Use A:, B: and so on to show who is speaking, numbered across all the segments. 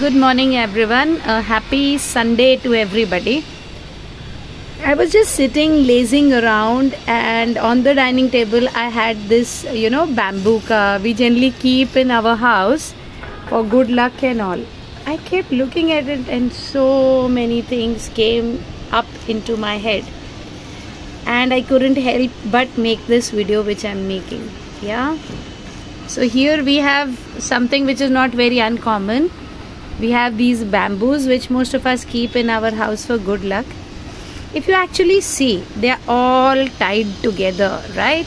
A: Good morning, everyone. A happy Sunday to everybody. I was just sitting lazing around, and on the dining table, I had this, you know, bambuka we generally keep in our house for good luck and all. I kept looking at it, and so many things came up into my head, and I couldn't help but make this video, which I'm making. Yeah. So, here we have something which is not very uncommon we have these bamboos which most of us keep in our house for good luck. If you actually see they are all tied together right?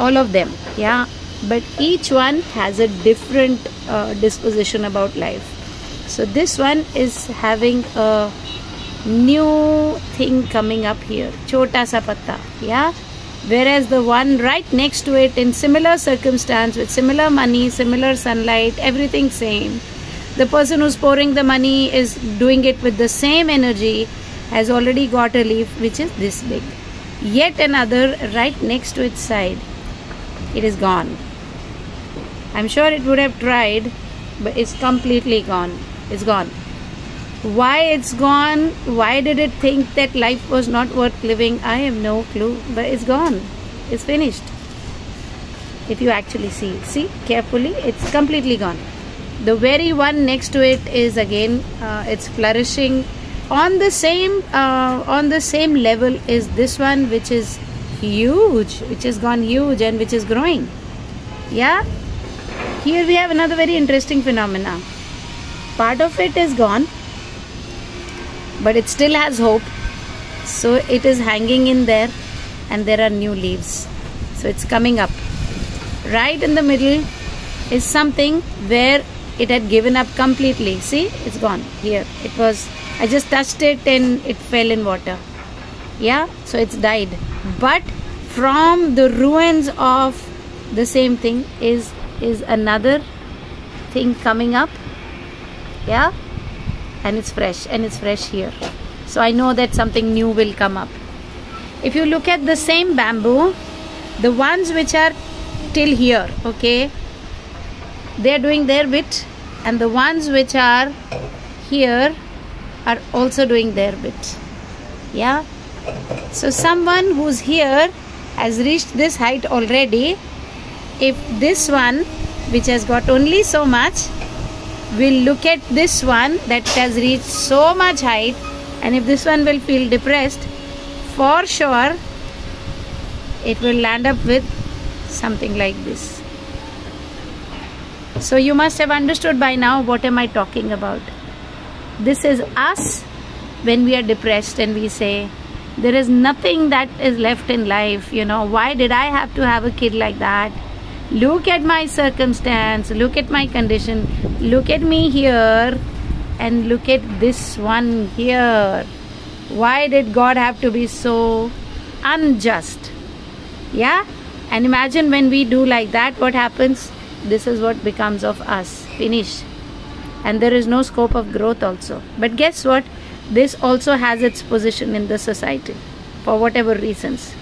A: All of them yeah. But each one has a different uh, disposition about life. So this one is having a new thing coming up here chota sa patta yeah. Whereas the one right next to it in similar circumstance with similar money similar sunlight everything same the person who's pouring the money is doing it with the same energy has already got a leaf which is this big. Yet another right next to its side it is gone. I'm sure it would have tried but it's completely gone. It's gone. Why it's gone? Why did it think that life was not worth living? I have no clue but it's gone. It's finished. If you actually see see carefully it's completely gone the very one next to it is again uh, it's flourishing. On the same uh, on the same level is this one which is huge which has gone huge and which is growing. Yeah? Here we have another very interesting phenomena. Part of it is gone but it still has hope. So it is hanging in there and there are new leaves. So it's coming up. Right in the middle is something where it had given up completely. See it's gone. Here it was I just touched it and it fell in water. Yeah so it's died. But from the ruins of the same thing is is another thing coming up. Yeah and it's fresh and it's fresh here. So I know that something new will come up. If you look at the same bamboo the ones which are till here okay they are doing their bit and the ones which are here are also doing their bit. Yeah? So someone who's here has reached this height already. If this one which has got only so much will look at this one that has reached so much height and if this one will feel depressed for sure it will land up with something like this so you must have understood by now what am I talking about. This is us when we are depressed and we say, there is nothing that is left in life. You know, why did I have to have a kid like that? Look at my circumstance, look at my condition, look at me here, and look at this one here. Why did God have to be so unjust? Yeah? And imagine when we do like that, what happens? This is what becomes of us finish and there is no scope of growth also. But guess what? This also has its position in the society for whatever reasons.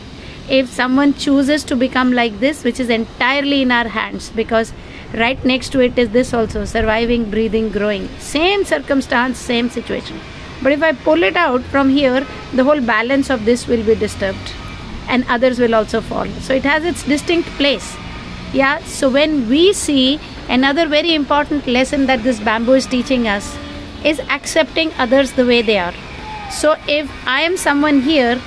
A: If someone chooses to become like this which is entirely in our hands because right next to it is this also surviving breathing growing. Same circumstance same situation. But if i pull it out from here the whole balance of this will be disturbed. And others will also fall. So it has its distinct place yeah so when we see another very important lesson that this bamboo is teaching us is accepting others the way they are. So if i am someone here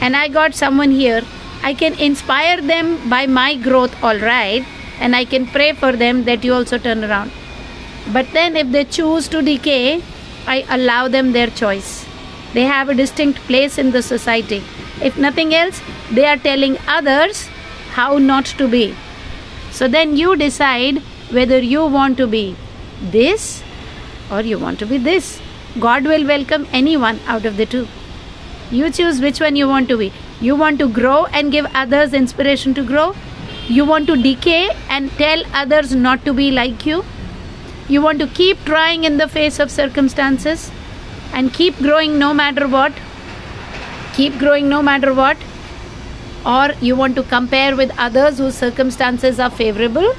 A: and i got someone here i can inspire them by my growth all right and i can pray for them that you also turn around. But then if they choose to decay i allow them their choice. They have a distinct place in the society. If nothing else they are telling others how not to be so then you decide whether you want to be this or you want to be this. God will welcome anyone out of the two. You choose which one you want to be. You want to grow and give others inspiration to grow. You want to decay and tell others not to be like you. You want to keep trying in the face of circumstances and keep growing no matter what. Keep growing no matter what or you want to compare with others whose circumstances are favorable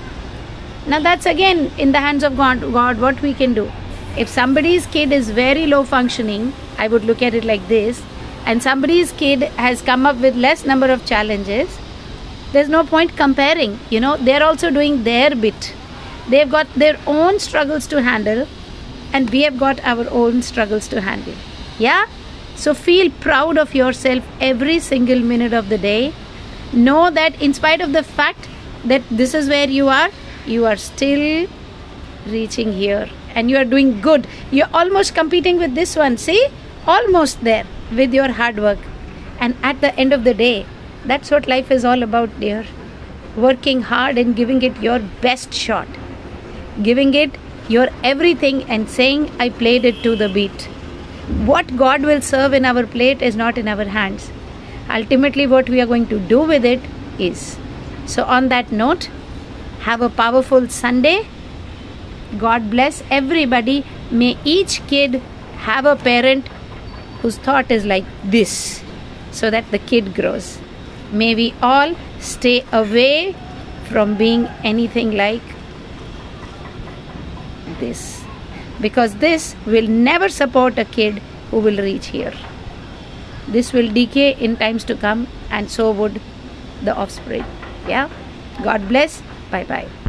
A: now that's again in the hands of god god what we can do if somebody's kid is very low functioning, I would look at it like this, and somebody's kid has come up with less number of challenges, there's no point comparing. You know, they're also doing their bit. They've got their own struggles to handle, and we have got our own struggles to handle. Yeah? So feel proud of yourself every single minute of the day. Know that in spite of the fact that this is where you are, you are still reaching here and you are doing good. You're almost competing with this one. See? Almost there with your hard work. And at the end of the day, that's what life is all about, dear. Working hard and giving it your best shot. Giving it your everything and saying, I played it to the beat. What God will serve in our plate is not in our hands. Ultimately, what we are going to do with it is. So, on that note, have a powerful Sunday. God bless everybody. May each kid have a parent whose thought is like this so that the kid grows. May we all stay away from being anything like this because this will never support a kid who will reach here. This will decay in times to come, and so would the offspring. Yeah? God bless. Bye bye.